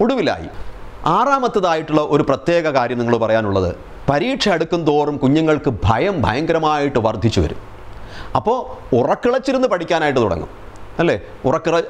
ഒടുവിലായി ആറാമത്തതായിട്ടുള്ള ഒരു പ്രത്യേക കാര്യം നിങ്ങൾ പറയാനുള്ളത്. പരീക്ഷ അടുക്കും തോറും കുഞ്ഞുങ്ങൾക്ക് ഭയം ഭയങ്കരമായിട്ട് വർദ്ധിച്ചു വരും. അപ്പോൾ ഉറക്കിളച്ചിരുന്ന് പഠിക്കാനായിട്ട് തുടങ്ങും. അല്ലേ? ഉറക്കിറ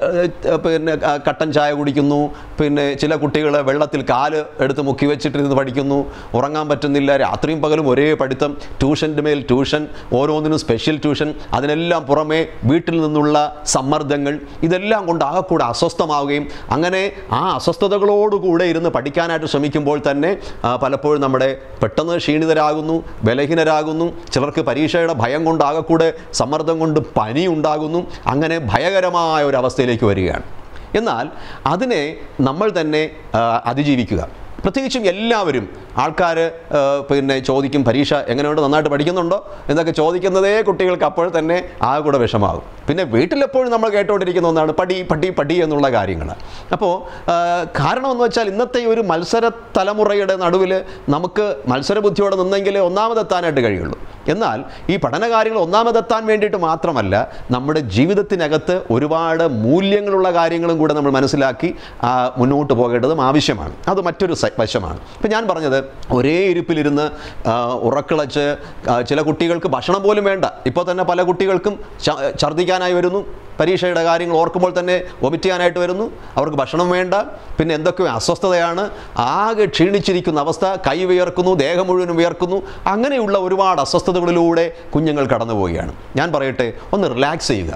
പിന്നെ കട്ടൻ ചായ കുടിക്കുന്നു. പിന്നെ ചില കുട്ടികൾ വെള്ളത്തിൽ കാൽ എടുത്ത് മുക്കി വെച്ചിട്ടിരുന്ന് പഠിക്കുന്നു. ഉറങ്ങാൻ പറ്റുന്നില്ല. രാത്രിയും പകലും ഒരേ പഠിത്തം. ട്യൂഷന്റെ മേൽ ട്യൂഷൻ ഓരോന്നിനും സ്പെഷ്യൽ ട്യൂഷൻ. അതിനെല്ലാം പുറമേ വീട്ടിൽ നിന്നുള്ള സമ്മർദ്ദങ്ങൾ. ഇതെല്ലാം കൊണ്ട് ആകെക്കൂടെ അസ്വസ്ഥമാവുകയും അങ്ങനെ ആ അസ്വസ്ഥതകളോടുകൂടെ ഇരുന്ന് പഠിക്കാനായിട്ട് ശ്രമിക്കുമ്പോൾ തന്നെ പലപ്പോഴും നമ്മുടെ പെട്ടെന്ന് ക്ഷീണിതരാകുന്നു ബലഹീനരാകുന്നു. ചിലർക്ക് പരീക്ഷയുടെ ഭയം കൊണ്ട് ആകെക്കൂടെ സമ്മർദ്ദം കൊണ്ട് പനി ഉണ്ടാകുന്നു. അങ്ങനെ ഭയകരമായ ഒരു അവസ്ഥയിലേക്ക് വരികയാണ്. എന്നാൽ അതിനെ നമ്മൾ തന്നെ അതിജീവിക്കുക. പ്രത്യേകിച്ചും എല്ലാവരും ആൾക്കാർ പിന്നെ ചോദിക്കും പരീക്ഷ എങ്ങനെയുണ്ട്? നന്നായിട്ട് പഠിക്കുന്നുണ്ടോ? എന്നൊക്കെ ചോദിക്കുന്നതേ കുട്ടികൾക്ക് അപ്പോൾ തന്നെ ആ കൂടെ വിഷമാകും. പിന്നെ വീട്ടിലെപ്പോഴും നമ്മൾ കേട്ടുകൊണ്ടിരിക്കുന്ന ഒന്നാണ് പടി പടി പടി എന്നുള്ള കാര്യങ്ങൾ അപ്പോൾ കാരണമെന്ന് വെച്ചാൽ ഇന്നത്തെ ഒരു മത്സര തലമുറയുടെ നടുവിൽ നമുക്ക് മത്സരബുദ്ധിയോടെ നിന്നെങ്കിലേ ഒന്നാമതെത്താനായിട്ട് കഴിയുള്ളൂ. എന്നാൽ ഈ പഠനകാര്യങ്ങൾ ഒന്നാമതെത്താൻ വേണ്ടിയിട്ട് മാത്രമല്ല നമ്മുടെ ജീവിതത്തിനകത്ത് ഒരുപാട് മൂല്യങ്ങളുള്ള കാര്യങ്ങളും കൂടെ നമ്മൾ മനസ്സിലാക്കി മുന്നോട്ട് പോകേണ്ടതും ആവശ്യമാണ്. അത് മറ്റൊരു വശമാണ്. ഇപ്പം ഞാൻ പറഞ്ഞത് ഒരേ ഇരിപ്പിലിരുന്ന് ഉറക്കിളച്ച് ചില കുട്ടികൾക്ക് ഭക്ഷണം പോലും വേണ്ട. ഇപ്പോൾ തന്നെ പല കുട്ടികൾക്കും ഛർദ്ദിക്കാനായി വരുന്നു. പരീക്ഷയുടെ കാര്യങ്ങൾ ഓർക്കുമ്പോൾ തന്നെ വൊമിറ്റ് ചെയ്യാനായിട്ട് വരുന്നു. അവർക്ക് ഭക്ഷണം വേണ്ട. പിന്നെ എന്തൊക്കെയോ അസ്വസ്ഥതയാണ്. ആകെ ക്ഷീണിച്ചിരിക്കുന്ന അവസ്ഥ കൈ വിയർക്കുന്നു ദേഹം മുഴുവനും വിയർക്കുന്നു. അങ്ങനെയുള്ള ഒരുപാട് അസ്വസ്ഥതകളിലൂടെ കുഞ്ഞുങ്ങൾ കടന്നു പോവുകയാണ് ഞാൻ പറയട്ടെ ഒന്ന് റിലാക്സ് ചെയ്യുക.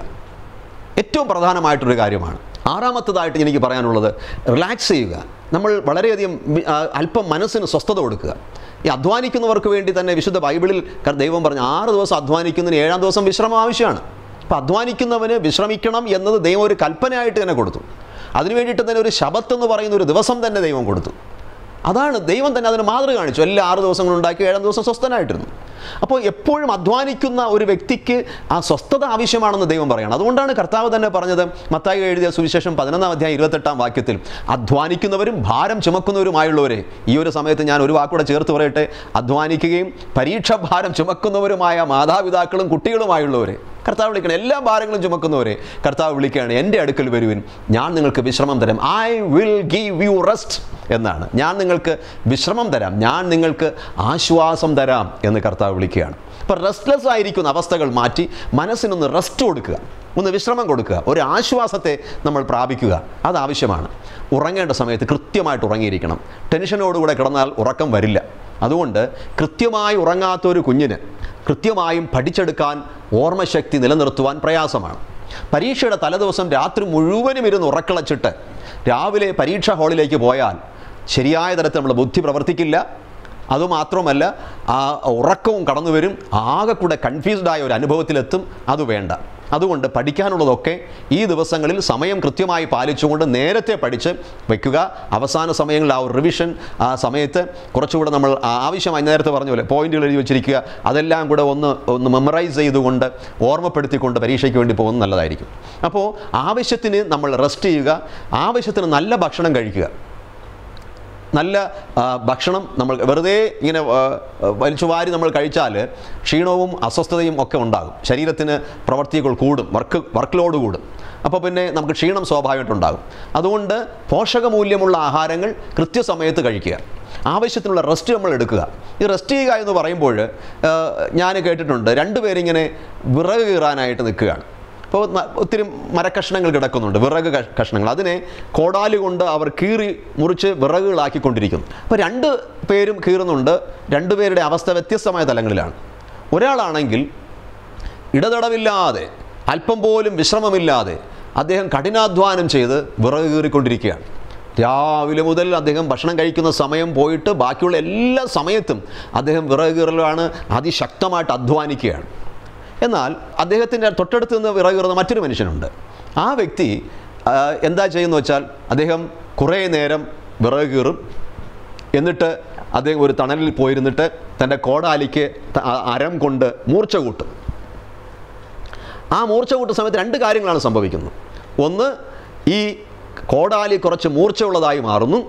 ഏറ്റവും പ്രധാനമായിട്ടൊരു കാര്യമാണ്. ആറാമത്തതായിട്ട് എനിക്ക് പറയാനുള്ളത് റിലാക്സ് ചെയ്യുക. നമ്മൾ വളരെയധികം അല്പം മനസ്സിന് സ്വസ്ഥത കൊടുക്കുക. ഈ അധ്വാനിക്കുന്നവർക്ക് വേണ്ടി തന്നെ വിശുദ്ധ ബൈബിളിൽ ദൈവം പറഞ്ഞു ആറ് ദിവസം അധ്വാനിക്കുന്നതിന് ഏഴാം ദിവസം വിശ്രമം ആവശ്യമാണ്. അപ്പോൾ അധ്വാനിക്കുന്നവന് വിശ്രമിക്കണം എന്നത് ദൈവം ഒരു കൽപ്പനയായിട്ട് തന്നെ കൊടുത്തു. അതിനു വേണ്ടിയിട്ട് തന്നെ ഒരു ശബത്ത് എന്ന് പറയുന്ന ഒരു ദിവസം തന്നെ ദൈവം കൊടുത്തു. അതാണ് ദൈവം തന്നെ അതിന് മാതൃക കാണിച്ചു. എല്ലാ ആറ് ദിവസങ്ങൾ ഉണ്ടാക്കി ഏഴാം ദിവസം സ്വസ്ഥനായിട്ടിരുന്നു. അപ്പോൾ എപ്പോഴും അധ്വാനിക്കുന്ന ഒരു വ്യക്തിക്ക് ആ സ്വസ്ഥത ആവശ്യമാണെന്ന് ദൈവം പറയണം. അതുകൊണ്ടാണ് കർത്താവ് തന്നെ പറഞ്ഞത് മത്തായി എഴുതിയ സുവിശേഷം പതിനൊന്നാം അധ്യായം ഇരുപത്തെട്ടാം വാക്യത്തിൽ അധ്വാനിക്കുന്നവരും ഭാരം ചുമക്കുന്നവരുമായുള്ളവരെ ഈ ഒരു സമയത്ത് ഞാൻ ഒരു വാക്കൂടെ ചേർത്ത് പറയട്ടെ അധ്വാനിക്കുകയും പരീക്ഷ ഭാരം ചുമക്കുന്നവരുമായ മാതാപിതാക്കളും കുട്ടികളുമായുള്ളവരെ. കർത്താവ് വിളിക്കണം. എല്ലാ ഭാരങ്ങളും ചുമക്കുന്നവരെ കർത്താവ് വിളിക്കുകയാണ്. എന്റെ അടുക്കൽ വരുവിൻ. ഞാൻ നിങ്ങൾക്ക് വിശ്രമം തരാം. I will give you rest എന്നാണ്. ഞാൻ നിങ്ങൾക്ക് വിശ്രമം തരാം. ഞാൻ നിങ്ങൾക്ക് ആശ്വാസം തരാം എന്ന് കർത്താവ് വിളിക്കുകയാണ്. അപ്പോൾ റെസ്റ്റ്ലെസ് ആയിരിക്കുന്ന അവസ്ഥകൾ മാറ്റി മനസ്സിനൊന്ന് റെസ്റ്റ് കൊടുക്കുക. ഒന്ന് വിശ്രമം കൊടുക്കുക. ഒരു ആശ്വാസത്തെ നമ്മൾ പ്രാപിക്കുക. അത് ആവശ്യമാണ്. ഉറങ്ങേണ്ട സമയത്ത് കൃത്യമായിട്ട് ഉറങ്ങിയിരിക്കണം. ടെൻഷനോടുകൂടെ കിടന്നാൽ ഉറക്കം വരില്ല. അതുകൊണ്ട് കൃത്യമായി ഉറങ്ങാത്തൊരു കുഞ്ഞിന് കൃത്യമായും പഠിച്ചെടുക്കാൻ ഓർമ്മശക്തി നിലനിർത്തുവാൻ പ്രയാസമാണ്. പരീക്ഷയുടെ തലേദിവസം രാത്രി മുഴുവനും ഇരുന്ന് ഉറക്കളച്ചിട്ട് രാവിലെ പരീക്ഷാ ഹാളിലേക്ക് പോയാൽ ശരിയായ തരത്തിൽ നമ്മൾ ബുദ്ധി പ്രവർത്തിക്കില്ല. അതുമാത്രമല്ല ആ ഉറക്കവും കടന്നു വരും ആകെ കൂടെ കൺഫ്യൂസ്ഡ് ആയ ഒരു അനുഭവത്തിലെത്തും. അത് വേണ്ട. അതുകൊണ്ട് പഠിക്കാനുള്ളതൊക്കെ ഈ ദിവസങ്ങളിൽ സമയം കൃത്യമായി പാലിച്ചുകൊണ്ട് നേരത്തെ പഠിച്ച് വയ്ക്കുക അവസാന സമയങ്ങളിൽ ആ ഒരു റിവിഷൻ ആ സമയത്ത് കുറച്ചുകൂടെ നമ്മൾ ആവശ്യമായി നേരത്തെ പറഞ്ഞ പോലെ പോയിന്റുകൾ എഴുതി വെച്ചിരിക്കുക. അതെല്ലാം കൂടെ ഒന്ന് ഒന്ന് മെമ്മറൈസ് ചെയ്തുകൊണ്ട് ഓർമ്മപ്പെടുത്തിക്കൊണ്ട് പരീക്ഷയ്ക്ക് വേണ്ടി പോകുന്നത് നല്ലതായിരിക്കും. അപ്പോൾ ആവശ്യത്തിന് നമ്മൾ റെസ്റ്റ് ചെയ്യുക. ആവശ്യത്തിന് നല്ല ഭക്ഷണം കഴിക്കുക. നല്ല ഭക്ഷണം നമ്മൾ വെറുതെ ഇങ്ങനെ വലിച്ചു വാരി നമ്മൾ കഴിച്ചാൽ ക്ഷീണവും അസ്വസ്ഥതയും ഒക്കെ ഉണ്ടാകും. ശരീരത്തിന് പ്രവർത്തികൾ കൂടും വർക്ക് വർക്ക് ലോഡ് കൂടും. അപ്പോൾ പിന്നെ നമുക്ക് ക്ഷീണം സ്വാഭാവികമായിട്ടുണ്ടാകും അതുകൊണ്ട് പോഷകമൂല്യമുള്ള ആഹാരങ്ങൾ കൃത്യസമയത്ത് കഴിക്കുക. ആവശ്യത്തിനുള്ള റെസ്റ്റ് നമ്മൾ എടുക്കുക. ഈ റെസ്റ്റ് ചെയ്യുക എന്ന് പറയുമ്പോൾ ഞാൻ കേട്ടിട്ടുണ്ട് രണ്ടുപേരിങ്ങനെ വിറക് കീറാനായിട്ട് നിൽക്കുകയാണ്. അപ്പോൾ ഒത്തിരി മരക്കഷ്ണങ്ങൾ കിടക്കുന്നുണ്ട് വിറക് കഷ്- കഷ്ണങ്ങൾ. അതിനെ കോടാലി കൊണ്ട് അവർ കീറി മുറിച്ച് വിറകുകളാക്കിക്കൊണ്ടിരിക്കുന്നു. അപ്പോൾ രണ്ട് പേരും കീറുന്നുണ്ട് രണ്ടുപേരുടെ അവസ്ഥ വ്യത്യസ്തമായ തലങ്ങളിലാണ്. ഒരാളാണെങ്കിൽ ഇടതടവില്ലാതെ അല്പം പോലും വിശ്രമമില്ലാതെ അദ്ദേഹം കഠിനാധ്വാനം ചെയ്ത് വിറക് കീറിക്കൊണ്ടിരിക്കുകയാണ്. രാവിലെ മുതൽ അദ്ദേഹം ഭക്ഷണം കഴിക്കുന്ന സമയം പോയിട്ട് ബാക്കിയുള്ള എല്ലാ സമയത്തും അദ്ദേഹം വിറക് കീറലാണ് അതിശക്തമായിട്ട് അധ്വാനിക്കുകയാണ്. എന്നാൽ അദ്ദേഹത്തിന്റെ തൊട്ടടുത്ത് നിന്ന് വിറക് കീറുന്ന മറ്റൊരു മനുഷ്യനുണ്ട്. ആ വ്യക്തി എന്താ ചെയ്യുന്നു വെച്ചാൽ അദ്ദേഹം കുറേ നേരം വിറക് കീറും. എന്നിട്ട് അദ്ദേഹം ഒരു തണലിൽ പോയിരുന്നിട്ട് തന്റെ കോടാലിക്ക് അരം കൊണ്ട് മൂർച്ച കൂട്ടും. ആ മൂർച്ച കൂട്ടുന്ന സമയത്ത് രണ്ട് കാര്യങ്ങളാണ് സംഭവിക്കുന്നത്. ഒന്ന് ഈ കോടാലി കുറച്ച് മൂർച്ചയുള്ളതായി മാറുന്നു.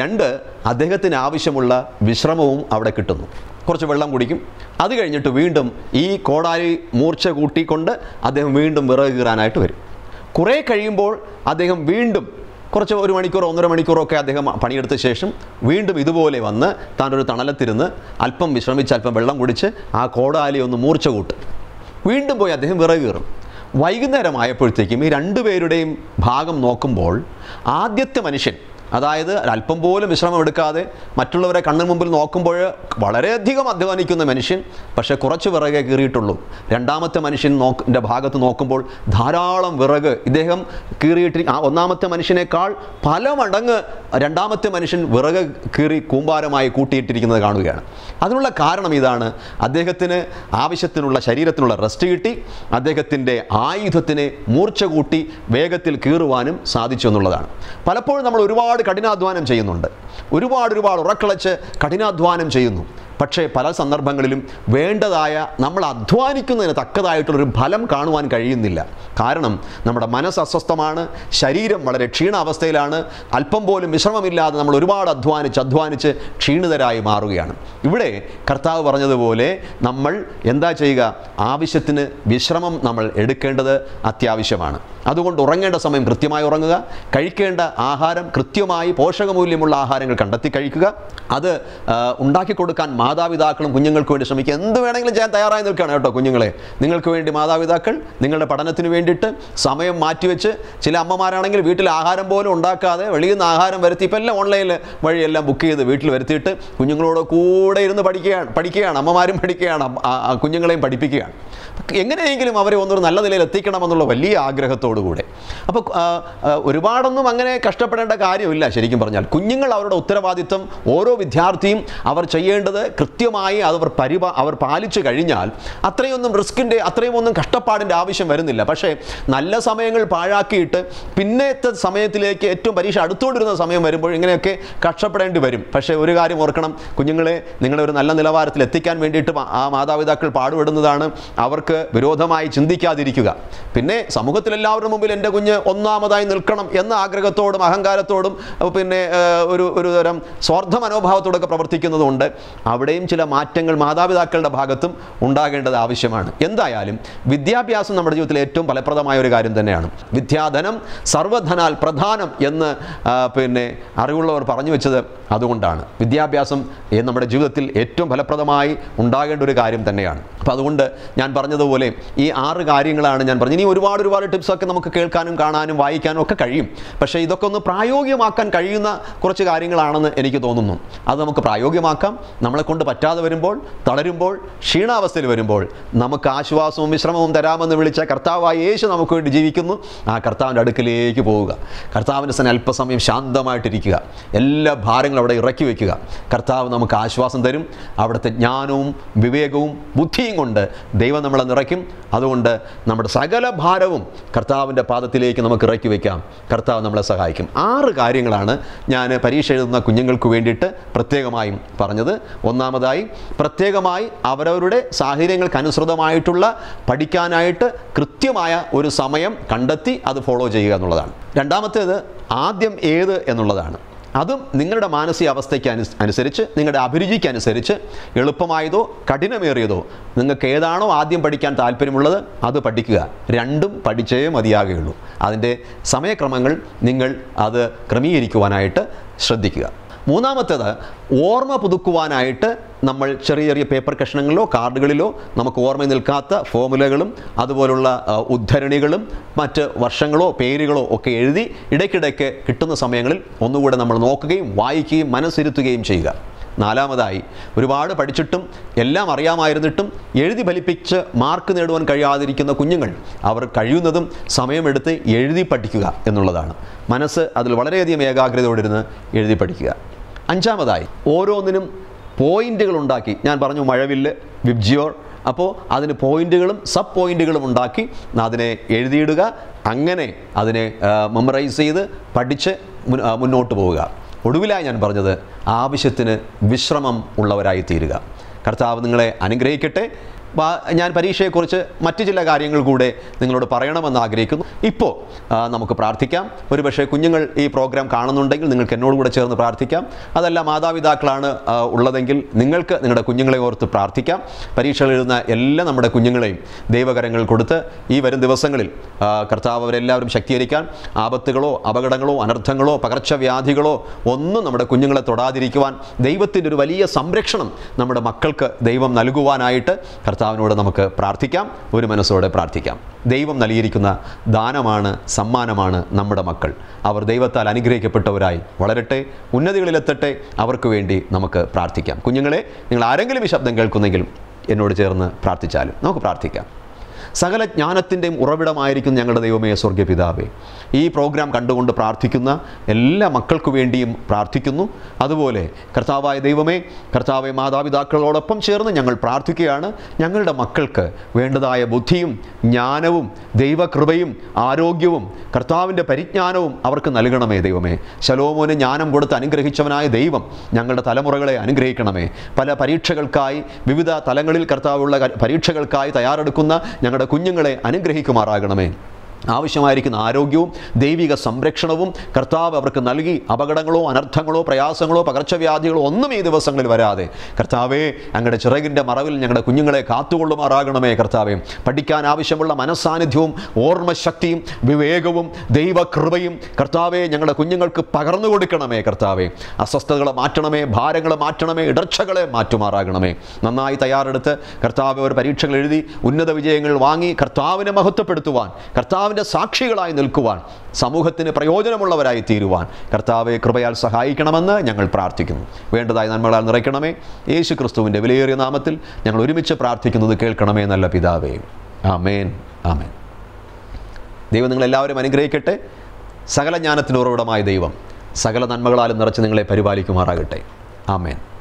രണ്ട് അദ്ദേഹത്തിന് ആവശ്യമുള്ള വിശ്രമവും അവിടെ കിട്ടുന്നു. കുറച്ച് വെള്ളം കുടിക്കും. അത് കഴിഞ്ഞിട്ട് വീണ്ടും ഈ കോടാലി മൂർച്ച കൂട്ടിക്കൊണ്ട് അദ്ദേഹം വീണ്ടും വിറക് കീറാനായിട്ട് വരും. കുറേ കഴിയുമ്പോൾ അദ്ദേഹം വീണ്ടും കുറച്ച് ഒരു മണിക്കൂറോ ഒന്നര മണിക്കൂറോ ഒക്കെ അദ്ദേഹം പണിയെടുത്ത ശേഷം വീണ്ടും ഇതുപോലെ വന്ന് താൻ ഒരു തണലത്തിരുന്ന് അല്പം വിശ്രമിച്ച് അല്പം വെള്ളം കുടിച്ച് ആ കോടാലി ഒന്ന് മൂർച്ച കൂട്ടും. വീണ്ടും പോയി അദ്ദേഹം വിറക് കീറും. വൈകുന്നേരമായപ്പോഴത്തേക്കും ഈ രണ്ടുപേരുടെയും ഭാഗം നോക്കുമ്പോൾ ആദ്യത്തെ മനുഷ്യൻ അതായത് അല്പം പോലും വിശ്രമം എടുക്കാതെ മറ്റുള്ളവരെ കണ്ണിന് മുമ്പിൽ നോക്കുമ്പോൾ വളരെയധികം അധ്വാനിക്കുന്ന മനുഷ്യൻ പക്ഷേ കുറച്ച് വിറകെ കീറിയിട്ടുള്ളൂ. രണ്ടാമത്തെ മനുഷ്യൻ നോക്കിന്റെ ഭാഗത്ത് നോക്കുമ്പോൾ ധാരാളം വിറക് ഇദ്ദേഹം കീറിയിട്ട് ആ ഒന്നാമത്തെ മനുഷ്യനേക്കാൾ പല മടങ്ങ് രണ്ടാമത്തെ മനുഷ്യൻ വിറക് കീറി കൂമ്പാരമായി കൂട്ടിയിട്ടിരിക്കുന്നത് കാണുകയാണ്. അതിനുള്ള കാരണം ഇതാണ്. അദ്ദേഹത്തിന് ആവശ്യത്തിനുള്ള ശരീരത്തിനുള്ള റെസ്റ്റ് കിട്ടി അദ്ദേഹത്തിന്റെ ആയുധത്തിനെ മൂർച്ച കൂട്ടി വേഗത്തിൽ കീറുവാനും സാധിച്ചു എന്നുള്ളതാണ്. പലപ്പോഴും നമ്മൾ ഒരുപാട് കഠിനാധ്വാനം ചെയ്യുന്നുണ്ട്. ഒരുപാട് ഒരുപാട് ഉറക്കളച്ച് കഠിനാധ്വാനം ചെയ്യുന്നു. പക്ഷേ പല സന്ദർഭങ്ങളിലും വേണ്ടതായ നമ്മൾ അധ്വാനിക്കുന്നതിന് തക്കതായിട്ടുള്ളൊരു ഫലം കാണുവാൻ കഴിയുന്നില്ല. കാരണം നമ്മുടെ മനസ്സ് അസ്വസ്ഥമാണ് ശരീരം വളരെ ക്ഷീണാവസ്ഥയിലാണ് അല്പം പോലും വിശ്രമമില്ലാതെ നമ്മൾ ഒരുപാട് അധ്വാനിച്ച് അധ്വാനിച്ച് ക്ഷീണിതരായി മാറുകയാണ്. ഇവിടെ കർത്താവ് പറഞ്ഞതുപോലെ നമ്മൾ എന്താ ചെയ്യുക? ആവശ്യത്തിന് വിശ്രമം നമ്മൾ എടുക്കേണ്ടത് അത്യാവശ്യമാണ്. അതുകൊണ്ട് ഉറങ്ങേണ്ട സമയം കൃത്യമായി ഉറങ്ങുക കഴിക്കേണ്ട ആഹാരം കൃത്യമായി പോഷകമൂല്യമുള്ള ആഹാരങ്ങൾ കണ്ടെത്തി കഴിക്കുക. അത് ഉണ്ടാക്കി കൊടുക്കാൻ മാതാപിതാക്കളും കുഞ്ഞുങ്ങൾക്ക് വേണ്ടി ശ്രമിക്കുക. എന്ത് വേണമെങ്കിലും ചെയ്യാൻ തയ്യാറായി നിൽക്കുകയാണ് കേട്ടോ കുഞ്ഞുങ്ങളെ. നിങ്ങൾക്ക് വേണ്ടി മാതാപിതാക്കൾ നിങ്ങളുടെ പഠനത്തിന് വേണ്ടിയിട്ട് സമയം മാറ്റിവെച്ച് ചില അമ്മമാരാണെങ്കിൽ വീട്ടിൽ ആഹാരം പോലും ഉണ്ടാക്കാതെ വെളിയിൽ നിന്ന് ആഹാരം വരുത്തി ഇപ്പം എല്ലാം ഓൺലൈനിൽ വഴിയെല്ലാം ബുക്ക് ചെയ്ത് വീട്ടിൽ വരുത്തിയിട്ട് കുഞ്ഞുങ്ങളോട് കൂടെ ഇരുന്ന് പഠിക്കുകയാണ് പഠിക്കുകയാണ് അമ്മമാരും പഠിക്കുകയാണ് കുഞ്ഞുങ്ങളെയും പഠിപ്പിക്കുകയാണ്. എങ്ങനെയെങ്കിലും അവരെ ഒന്നൊരു നല്ല നിലയിൽ എത്തിക്കണമെന്നുള്ള വലിയ ആഗ്രഹത്തോടുകൂടെ അപ്പോൾ ഒരുപാടൊന്നും അങ്ങനെ കഷ്ടപ്പെടേണ്ട കാര്യമില്ല ശരിക്കും പറഞ്ഞാൽ. കുഞ്ഞുങ്ങൾ അവരുടെ ഉത്തരവാദിത്വം ഓരോ വിദ്യാർത്ഥിയും അവർ ചെയ്യേണ്ടത് കൃത്യമായി അവർ പരിപാ അവർ പാലിച്ചു കഴിഞ്ഞാൽ അത്രയൊന്നും റിസ്കിന്റെ അത്രയും ഒന്നും കഷ്ടപ്പാടിന്റെ ആവശ്യം വരുന്നില്ല. പക്ഷേ നല്ല സമയങ്ങൾ പാഴാക്കിയിട്ട് പിന്നത്തെ സമയത്തിലേക്ക് ഏറ്റവും പരീക്ഷ അടുത്തോണ്ടിരുന്ന സമയം വരുമ്പോൾ ഇങ്ങനെയൊക്കെ കഷ്ടപ്പെടേണ്ടി വരും. പക്ഷേ ഒരു കാര്യം ഓർക്കണം. കുഞ്ഞുങ്ങളെ നിങ്ങളെ ഒരു നല്ല നിലവാരത്തിൽ എത്തിക്കാൻ വേണ്ടിയിട്ട് ആ മാതാപിതാക്കൾ പാടുപെടുന്നതാണ് അവർക്ക് വിരോധമായി ചിന്തിക്കാതിരിക്കുക. പിന്നെ സമൂഹത്തിലെല്ലാവരുടെ മുമ്പിൽ എന്റെ കുഞ്ഞ് ഒന്നാമതായി നിൽക്കണം എന്ന ആഗ്രഹത്തോടും അഹങ്കാരത്തോടും പിന്നെ ഒരു ഒരു തരം സ്വാർത്ഥ മനോഭാവത്തോടൊക്കെ പ്രവർത്തിക്കുന്നതുകൊണ്ട് അവിടെയും ചില മാറ്റങ്ങൾ മാതാപിതാക്കളുടെ ഭാഗത്തും ഉണ്ടാകേണ്ടത് ആവശ്യമാണ്. എന്തായാലും വിദ്യാഭ്യാസം നമ്മുടെ ജീവിതത്തിലെ ഏറ്റവും ഫലപ്രദമായ ഒരു കാര്യം തന്നെയാണ്. വിദ്യാധനം സർവധനാൽ പ്രധാനം എന്ന് പിന്നെ അറിവുള്ളവർ പറഞ്ഞു വെച്ചത് അതുകൊണ്ടാണ്. വിദ്യാഭ്യാസം നമ്മുടെ ജീവിതത്തിൽ ഏറ്റവും ഫലപ്രദമായി ഉണ്ടാകേണ്ട ഒരു കാര്യം തന്നെയാണ്. അപ്പോൾ അതുകൊണ്ട് ഞാൻ പറഞ്ഞതുപോലെ ഈ ആറ് കാര്യങ്ങളാണ് ഞാൻ പറഞ്ഞത്. ഇനി ഒരുപാട് ഒരുപാട് ടിപ്സൊക്കെ നമുക്ക് കേൾക്കാനും കാണാനും വായിക്കാനും ഒക്കെ കഴിയും. പക്ഷേ ഇതൊക്കെ ഒന്ന് പ്രായോഗികമാക്കാൻ കഴിയുന്ന കുറച്ച് കാര്യങ്ങളാണെന്ന് എനിക്ക് തോന്നുന്നു. അത് നമുക്ക് പ്രായോഗികമാക്കാം. നമ്മളെ കൊണ്ട് പറ്റാതെ വരുമ്പോൾ തളരുമ്പോൾ ക്ഷീണാവസ്ഥയിൽ വരുമ്പോൾ നമുക്ക് ആശ്വാസവും വിശ്രമവും തരാമെന്ന് വിളിച്ച കർത്താവായ യേശു നമുക്ക് വേണ്ടി ജീവിക്കുന്നു. ആ കർത്താവിന്റെ അടുക്കിലേക്ക് പോവുക. കർത്താവിന്റെ സ്ഥലം അല്പസമയം ശാന്തമായിട്ടിരിക്കുക. എല്ലാ ഭാരങ്ങളും അവിടെ ഇറക്കി വയ്ക്കുക കർത്താവ് നമുക്ക് ആശ്വാസം തരും. അവിടുത്തെ ജ്ഞാനവും വിവേകവും ബുദ്ധിയും കൊണ്ട് ദൈവം നമ്മളെ നിറയ്ക്കും. അതുകൊണ്ട് നമ്മുടെ സകല ഭാരവും കർത്താവിന്റെ പാദത്തിലേക്ക് നമുക്ക് ഇറക്കി വയ്ക്കാം കർത്താവ് നമ്മളെ സഹായിക്കും. ആറ് കാര്യങ്ങളാണ് ഞാൻ പരീക്ഷ എഴുതുന്ന കുഞ്ഞുങ്ങൾക്ക് വേണ്ടിയിട്ട് പ്രത്യേകമായും പറഞ്ഞത്. ഒന്നാമതായി പ്രത്യേകമായി അവരവരുടെ സാഹചര്യങ്ങൾക്കനുസൃതമായിട്ടുള്ള പഠിക്കാനായിട്ട് കൃത്യമായ ഒരു സമയം കണ്ടെത്തി അത് ഫോളോ ചെയ്യുക എന്നുള്ളതാണ്. രണ്ടാമത്തേത് ആദ്യം ഏത് എന്നുള്ളതാണ്. അതും നിങ്ങളുടെ മാനസികാവസ്ഥയ്ക്ക് അനു അനുസരിച്ച് നിങ്ങളുടെ അഭിരുചിക്കനുസരിച്ച് എളുപ്പമായതോ കഠിനമേറിയതോ നിങ്ങൾക്ക് ഏതാണോ ആദ്യം പഠിക്കാൻ താല്പര്യമുള്ളത് അത് പഠിക്കുക. രണ്ടും പഠിച്ചേ മതിയാകുകയുള്ളൂ. അതിന്റെ സമയക്രമങ്ങൾ നിങ്ങൾ അത് ക്രമീകരിക്കുവാനായിട്ട് ശ്രദ്ധിക്കുക. മൂന്നാമത്തേത് ഓർമ്മ പുതുക്കുവാനായിട്ട് നമ്മൾ ചെറിയ ചെറിയ പേപ്പർ കഷ്ണങ്ങളിലോ കാർഡുകളിലോ നമുക്ക് ഓർമ്മ നിൽക്കാത്ത ഫോമുലകളും അതുപോലുള്ള ഉദ്ധരണികളും മറ്റ് വർഷങ്ങളോ പേരുകളോ ഒക്കെ എഴുതി ഇടയ്ക്കിടയ്ക്ക് കിട്ടുന്ന സമയങ്ങളിൽ ഒന്നുകൂടെ നമ്മൾ നോക്കുകയും വായിക്കുകയും മനസ്സിരുത്തുകയും ചെയ്യുക. നാലാമതായി ഒരുപാട് പഠിച്ചിട്ടും എല്ലാം അറിയാമായിരുന്നിട്ടും എഴുതി ഫലിപ്പിച്ച് മാർക്ക് നേടുവാൻ കഴിയാതിരിക്കുന്ന കുഞ്ഞുങ്ങൾ അവർ കഴിയുന്നതും സമയമെടുത്ത് എഴുതി പഠിക്കുക എന്നുള്ളതാണ്. മനസ്സ് അതിൽ വളരെയധികം ഏകാഗ്രതയോടിരുന്ന് എഴുതി പഠിക്കുക. അഞ്ചാമതായി ഓരോന്നിനും പോയിന്റുകൾ ഉണ്ടാക്കി. ഞാൻ പറഞ്ഞു മഴവില്ല് വിബ്ജിയോർ. അപ്പോൾ അതിന് പോയിന്റുകളും സബ് പോയിന്റുകളും ഉണ്ടാക്കി. അതിനെ എഴുതിയിടുക. അങ്ങനെ അതിനെ മെമ്മറൈസ് ചെയ്ത് പഠിച്ച് മുന്നോട്ട് പോവുക. ഒടുവിലായി ഞാൻ പറഞ്ഞത് ആവശ്യത്തിന് വിശ്രമം ഉള്ളവരായി തീരുക കർത്താവ് നിങ്ങളെ അനുഗ്രഹിക്കട്ടെ. ഞാൻ പരീക്ഷയെക്കുറിച്ച് മറ്റു ചില കാര്യങ്ങൾ കൂടെ നിങ്ങളോട് പറയണമെന്ന് ആഗ്രഹിക്കുന്നു. ഇപ്പോൾ നമുക്ക് പ്രാർത്ഥിക്കാം. ഒരുപക്ഷെ കുഞ്ഞുങ്ങൾ ഈ പ്രോഗ്രാം കാണുന്നുണ്ടെങ്കിൽ നിങ്ങൾക്ക് എന്നോട് കൂടെ ചേർന്ന് പ്രാർത്ഥിക്കാം. അതല്ല മാതാപിതാക്കളാണ് ഉള്ളതെങ്കിൽ നിങ്ങൾക്ക് നിങ്ങളുടെ കുഞ്ഞുങ്ങളെ ഓർത്ത് പ്രാർത്ഥിക്കാം. പരീക്ഷകൾ എഴുതുന്ന എല്ലാ നമ്മുടെ കുഞ്ഞുങ്ങളെയും ദൈവകരങ്ങൾ കൊടുത്ത് ഈ വരും ദിവസങ്ങളിൽ കർത്താവ് അവരെല്ലാവരും ശക്തീകരിക്കാൻ ആപത്തുകളോ അപകടങ്ങളോ അനർത്ഥങ്ങളോ പകർച്ചവ്യാധികളോ ഒന്നും നമ്മുടെ കുഞ്ഞുങ്ങളെ തൊടാതിരിക്കുവാൻ ദൈവത്തിന്റെ ഒരു വലിയ സംരക്ഷണം നമ്മുടെ മക്കൾക്ക് ദൈവം നൽകുവാനായിട്ട് കർത്താവിനോട് നമുക്ക് പ്രാർത്ഥിക്കാം ഒരു മനസ്സോടെ പ്രാർത്ഥിക്കാം. ദൈവം നൽകിയിരിക്കുന്ന ദാനമാണ് സമ്മാനമാണ് നമ്മുടെ മക്കൾ. അവർ ദൈവത്താൽ അനുഗ്രഹിക്കപ്പെട്ടവരായി വളരട്ടെ ഉന്നതികളിലെത്തട്ടെ അവർക്ക് വേണ്ടി നമുക്ക് പ്രാർത്ഥിക്കാം. കുഞ്ഞുങ്ങളെ നിങ്ങൾ ആരെങ്കിലും ഈ ശബ്ദം കേൾക്കുന്നെങ്കിലും എന്നോട് ചേർന്ന് പ്രാർത്ഥിച്ചാലും നമുക്ക് പ്രാർത്ഥിക്കാം. സകല ജ്ഞാനത്തിന്റെയും ഉറവിടമായിരിക്കും ഞങ്ങളുടെ ദൈവമേ സ്വർഗപിതാവേ ഈ പ്രോഗ്രാം കണ്ടുകൊണ്ട് പ്രാർത്ഥിക്കുന്ന എല്ലാ മക്കൾക്കു വേണ്ടിയും പ്രാർത്ഥിക്കുന്നു. അതുപോലെ കർത്താവായ ദൈവമേ കർത്താവെ മാതാപിതാക്കളോടൊപ്പം ചേർന്ന് ഞങ്ങൾ പ്രാർത്ഥിക്കുകയാണ്. ഞങ്ങളുടെ മക്കൾക്ക് വേണ്ടതായ ബുദ്ധിയും ജ്ഞാനവും ദൈവകൃപയും ആരോഗ്യവും കർത്താവിന്റെ പരിജ്ഞാനവും അവർക്ക് നൽകണമേ ദൈവമേ. ശലോമോന് ജ്ഞാനം കൊടുത്ത് അനുഗ്രഹിച്ചവനായ ദൈവം ഞങ്ങളുടെ തലമുറകളെ അനുഗ്രഹിക്കണമേ. പല പരീക്ഷകൾക്കായി വിവിധ തലങ്ങളിൽ കർത്താവുള്ള പരീക്ഷകൾക്കായി തയ്യാറെടുക്കുന്ന ഞങ്ങളുടെ കുഞ്ഞുങ്ങളെ അനുഗ്രഹിക്കുമാറാകണമേ. ആവശ്യമായിരിക്കുന്ന ആരോഗ്യവും ദൈവിക സംരക്ഷണവും കർത്താവ് അവർക്ക് നൽകി അപകടങ്ങളോ അനർത്ഥങ്ങളോ പ്രയാസങ്ങളോ പകർച്ചവ്യാധികളോ ഒന്നും ഈ ദിവസങ്ങളിൽ വരാതെ. കർത്താവേ ഞങ്ങളുടെ ചിറകിന്റെ മറവിൽ ഞങ്ങളുടെ കുഞ്ഞുങ്ങളെ കാത്തുകൊള്ളുമാറാകണമേ കർത്താവേ. പഠിക്കാൻ ആവശ്യമുള്ള മനസ്സാന്നിധ്യവും ഓർമ്മശക്തിയും വിവേകവും ദൈവകൃപയും കർത്താവെ ഞങ്ങളുടെ കുഞ്ഞുങ്ങൾക്ക് പകർന്നു കൊടുക്കണമേ കർത്താവെ. അസ്വസ്ഥതകളെ മാറ്റണമേ ഭാരങ്ങളെ മാറ്റണമേ ഇടർച്ചകളെ മാറ്റുമാറാകണമേ. നന്നായി തയ്യാറെടുത്ത് കർത്താവ് ഒരു പരീക്ഷകൾ എഴുതി ഉന്നത വിജയങ്ങൾ വാങ്ങി കർത്താവിനെ മഹത്വപ്പെടുത്തുവാൻ കർത്താവിന്റെ സാക്ഷികളായി നിൽക്കുവാൻ സമൂഹത്തിന് പ്രയോജനമുള്ളവരായി തീരുവാൻ കർത്താവെ കൃപയാൽ സഹായിക്കണമെന്ന് ഞങ്ങൾ പ്രാർത്ഥിക്കുന്നു. വേണ്ടതായി നന്മകളാൽ നിറയ്ക്കണമേ. യേശു ക്രിസ്തുവിന്റെ വിലയേറിയ നാമത്തിൽ ഞങ്ങൾ ഒരുമിച്ച് പ്രാർത്ഥിക്കുന്നത് കേൾക്കണമേ നല്ല പിതാവേ. ആമേൻ. ആമേൻ. ദൈവം നിങ്ങളെല്ലാവരും അനുഗ്രഹിക്കട്ടെ. സകല ജ്ഞാനത്തിന് ഉറവിടമായ ദൈവം സകല നന്മകളാലും നിറച്ച് നിങ്ങളെ പരിപാലിക്കുമാറാകട്ടെ. ആമേൻ.